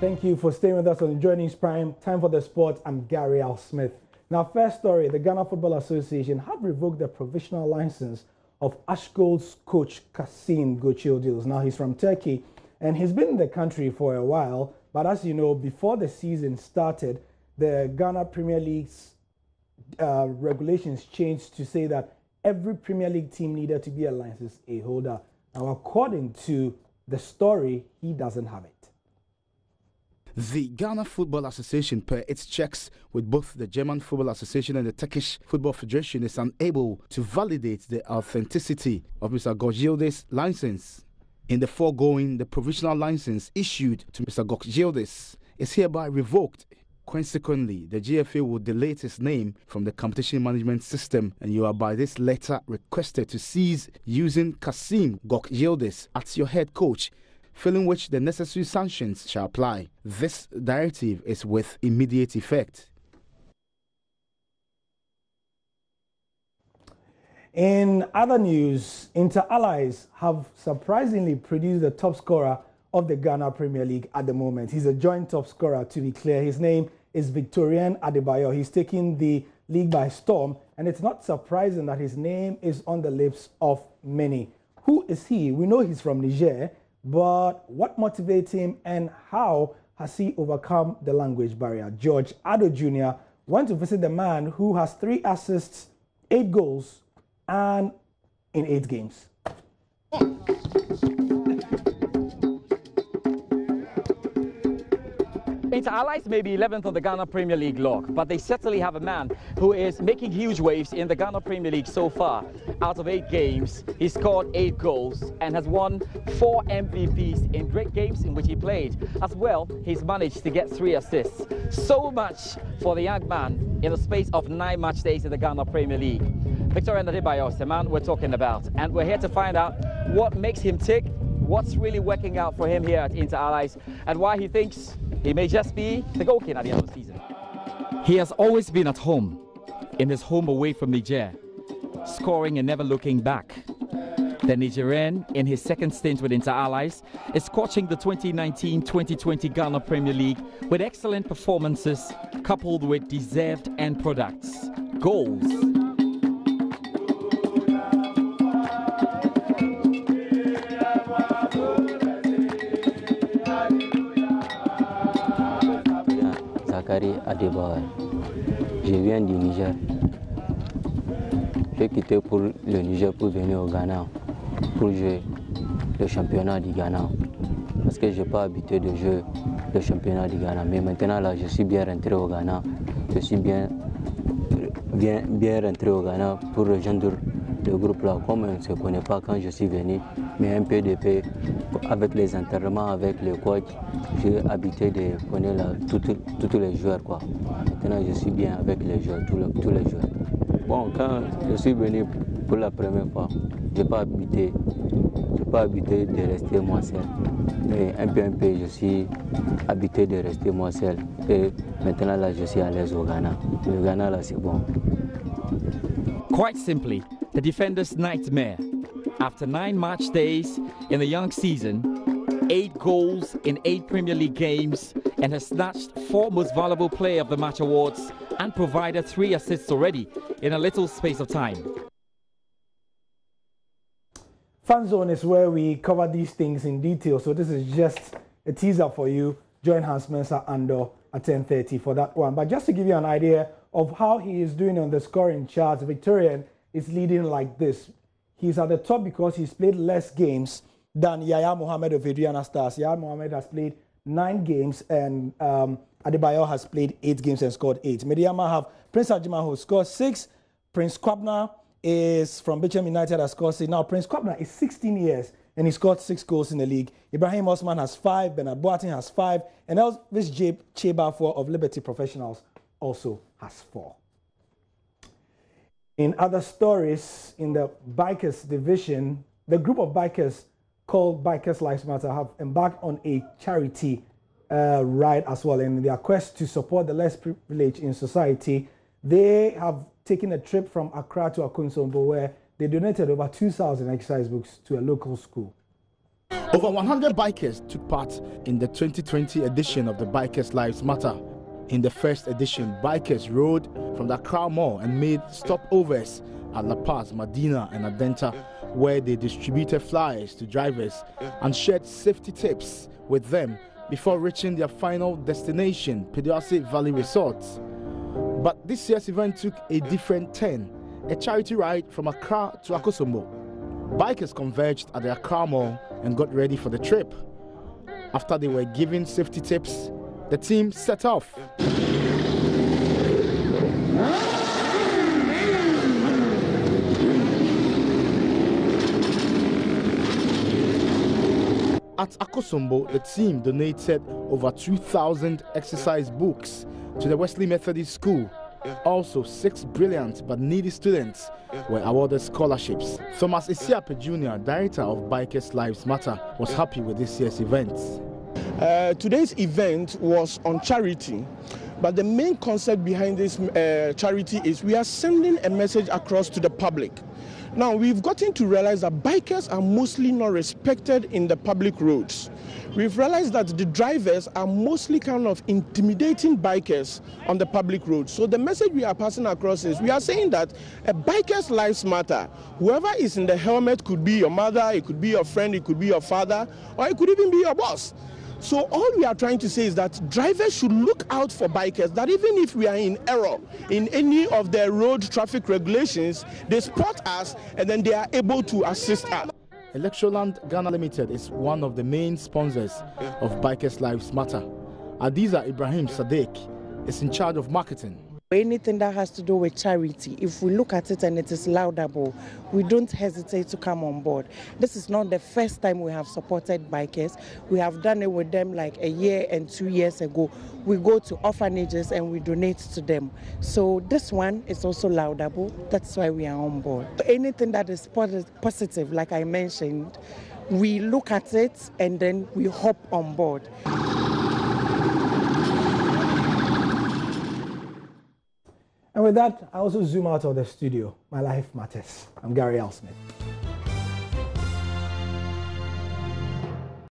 Thank you for staying with us on JoyNews Prime. Time for the sport. I'm Gary Al-Smith. Now, first story the Ghana Football Association have revoked the provisional license of Ashgold's coach Kasim Gokyildiz. Now, he's from Turkey and he's been in the country for a while. But as you know, before the season started, the Ghana Premier League's uh, regulations changed to say that every Premier League team needed to be a license A holder. Now, according to the story, he doesn't have it. The Ghana Football Association, per its checks with both the German Football Association and the Turkish Football Federation, is unable to validate the authenticity of Mr. Gokyildiz's license. In the foregoing, the provisional license issued to Mr. Gokyildiz is hereby revoked. Consequently, the GFA will delete his name from the competition management system, and you are by this letter requested to cease using Kasim Gokyildiz as your head coach filling which the necessary sanctions shall apply. This directive is with immediate effect. In other news, Inter Allies have surprisingly produced the top scorer of the Ghana Premier League at the moment. He's a joint top scorer, to be clear. His name is Victorien Adebayor. He's taking the league by storm, and it's not surprising that his name is on the lips of many. Who is he? We know he's from Niger, but what motivates him and how has he overcome the language barrier? George Addo Jr. went to visit the man who has three assists, eight goals, and in eight games. Inter Allies may be 11th on the Ghana Premier League log, but they certainly have a man who is making huge waves in the Ghana Premier League so far. Out of eight games, he scored eight goals and has won four MVPs in great games in which he played. As well, he's managed to get three assists. So much for the young man in the space of nine match days in the Ghana Premier League. Victor Adebayor is the man we're talking about, and we're here to find out what makes him tick, what's really working out for him here at Inter Allies, and why he thinks he may just be the goal king at the end of the season. He has always been at home, in his home away from Niger, scoring and never looking back. The Nigerian, in his second stint with Inter Allies, is coaching the 2019-2020 Ghana Premier League with excellent performances coupled with deserved end products, goals. Je viens du Niger. J'ai quitté pour le Niger pour venir au Ghana pour jouer le championnat du Ghana. Parce que je n'ai pas habité de jouer le championnat du Ghana. Mais maintenant, là, je suis bien rentré au Ghana. Je suis bien, bien, bien rentré au Ghana pour rejoindre le groupe là. Comme on ne se connaît pas quand je suis venu, mais un peu paix avec les enterrements, avec les coachs, j'ai habité de connaître tous les joueurs. Maintenant, je suis bien avec les joueurs, tous, les, tous les joueurs. Bon, quand je suis venu pour la première fois, je n'ai pas habité, pas habité de rester moi seul. Mais un peu, un peu, je suis habité de rester moi seul. Et maintenant, là, je suis à l'aise au Ghana. Le Ghana, là, c'est bon. Quite simply, the defender's nightmare. After nine match days in the young season, eight goals in eight Premier League games, and has snatched four Most Valuable Player of the Match awards and provided three assists already in a little space of time. Fan Zone is where we cover these things in detail, so this is just a teaser for you. Join Hans Mensah Ando at 10.30 for that one. But just to give you an idea of how he is doing on the scoring charts, Victorien is leading like this. He's at the top because he's played less games than Yaya Mohamed of Aduana Stars. Yaya Mohamed has played nine games and um, has played eight games and scored eight. Medeama have Prince Agyeman who scored six. Prince Kwabena is from Bechem United has scored six. Now Prince Kwabena is 16 years and he scored six goals in the league. Ibrahim Osman has five. Bernard Boateng has five. And Elvis Kyei Baffour of Liberty Professionals also has four. In other stories, in the bikers division, the group of bikers called Bikers Lives Matter have embarked on a charity uh, ride as well. In their quest to support the less privileged in society, they have taken a trip from Accra to Akosombo where they donated over 2,000 exercise books to a local school. Over 100 bikers took part in the 2020 edition of the Bikers Lives Matter. In the first edition, bikers rode from the Accra Mall and made stopovers at La Paz, Medina, and Adenta, where they distributed flyers to drivers and shared safety tips with them before reaching their final destination, Peduase Valley Resort. But this year's event took a different turn, a charity ride from Accra to Akosombo. Bikers converged at the Accra Mall and got ready for the trip. After they were given safety tips, the team set off. At Akosombo, the team donated over 2,000 exercise books to the Wesley Methodist School. Also, six brilliant but needy students were awarded scholarships. Thomas Isiape Jr., director of Bikers Lives Matter, was happy with this year's event. Uh, today's event was on charity, but the main concept behind this uh, charity is we are sending a message across to the public now, we've gotten to realize that bikers are mostly not respected in the public roads. We've realized that the drivers are mostly kind of intimidating bikers on the public roads. So the message we are passing across is we are saying that a biker's lives matter. Whoever is in the helmet could be your mother, it could be your friend, it could be your father, or it could even be your boss. So all we are trying to say is that drivers should look out for bikers, that even if we are in error in any of the road traffic regulations, they spot us and then they are able to assist us. Electroland Ghana Limited is one of the main sponsors of Bikers Lives Matter. Adiza Ibrahim Sadek is in charge of marketing. Anything that has to do with charity, if we look at it and it is laudable, we don't hesitate to come on board. This is not the first time we have supported bikers. We have done it with them like a year and two years ago. We go to orphanages and we donate to them. So this one is also laudable. That's why we are on board. Anything that is positive, like I mentioned, we look at it and then we hop on board. And with that, I also zoom out of the studio. My life matters. I'm Gary L. Smith.